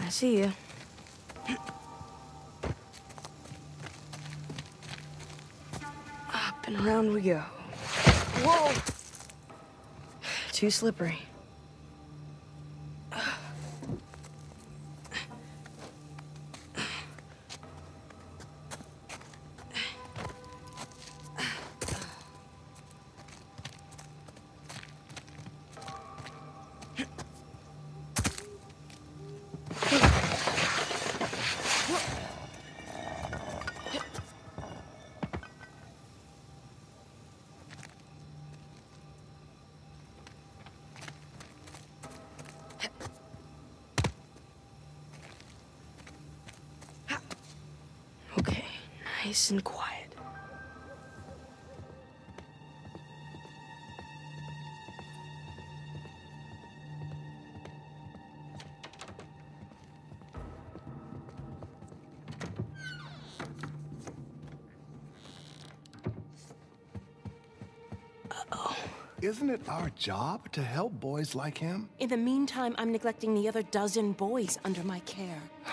I see you. Up and around we go. Whoa! Too slippery. Nice and quiet. Isn't it our job to help boys like him? In the meantime, I'm neglecting the other dozen boys under my care.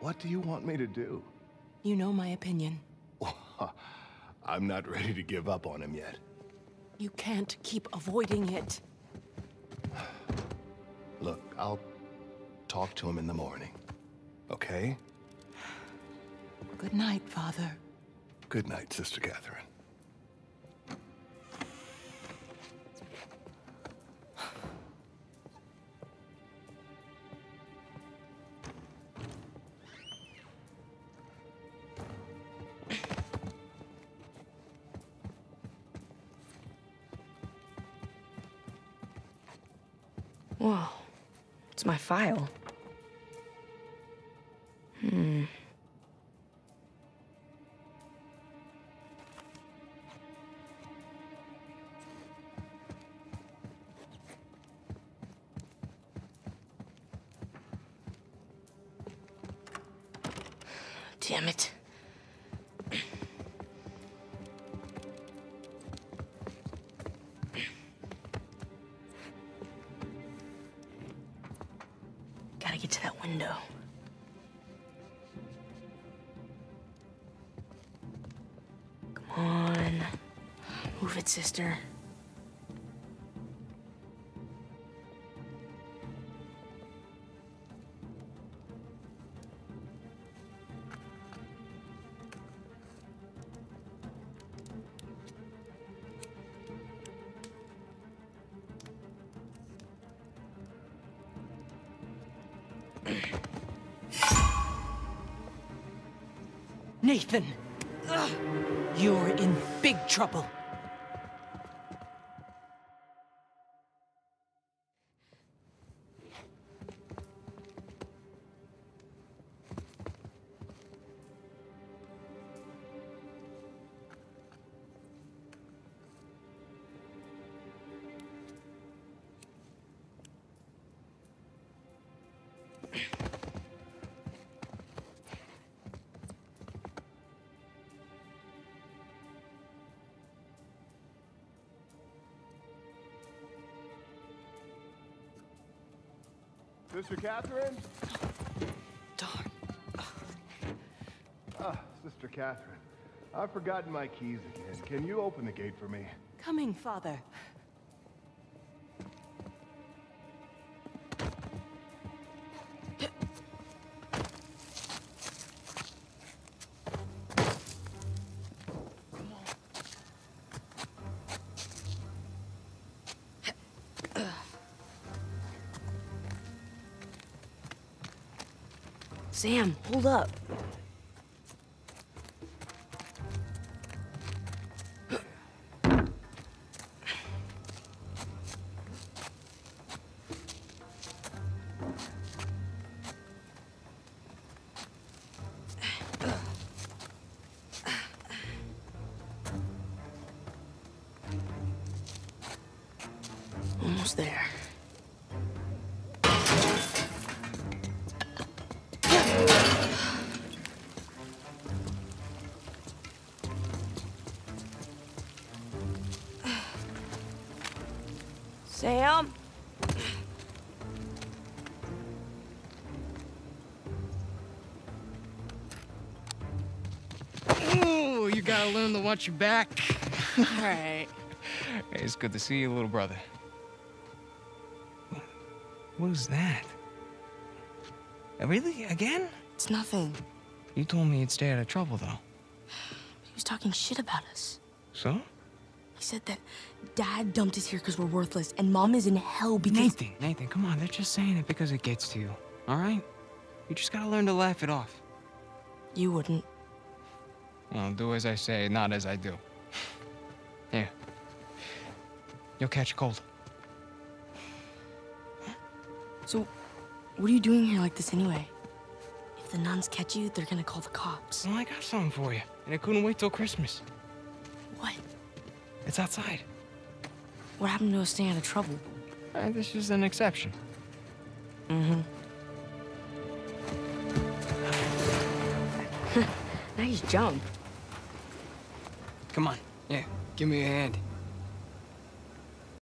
What do you want me to do? You know my opinion. I'm not ready to give up on him yet. You can't keep avoiding it. Look, I'll talk to him in the morning. Okay? Good night, Father. Good night, Sister Catherine. Whoa, it's my file. Hmm. Damn it. Window. Come on. Move it, sister. Nathan! You're in big trouble. Sister Catherine? Darn. Ah, Sister Catherine. I've forgotten my keys again. Can you open the gate for me? Coming, Father. Sam, hold up. Almost there. Gotta learn to watch your back. All right. Hey, it's good to see you, little brother. What is that? Uh, Really? Again? It's nothing. You told me you'd stay out of trouble, though. He was talking shit about us. So? He said that dad dumped us here because we're worthless and mom is in hell because. Nathan, Nathan, come on. They're just saying it because it gets to you. All right? You just gotta learn to laugh it off. You wouldn't. Well, do as I say, not as I do. Here. You'll catch a cold. So, what are you doing here like this anyway? If the nuns catch you, they're gonna call the cops. Well, I got something for you. And I couldn't wait till Christmas. What? It's outside. What happened to us staying out of trouble? Uh, this is an exception. Mm-hmm. nice jump. Come on. Yeah, give me a hand.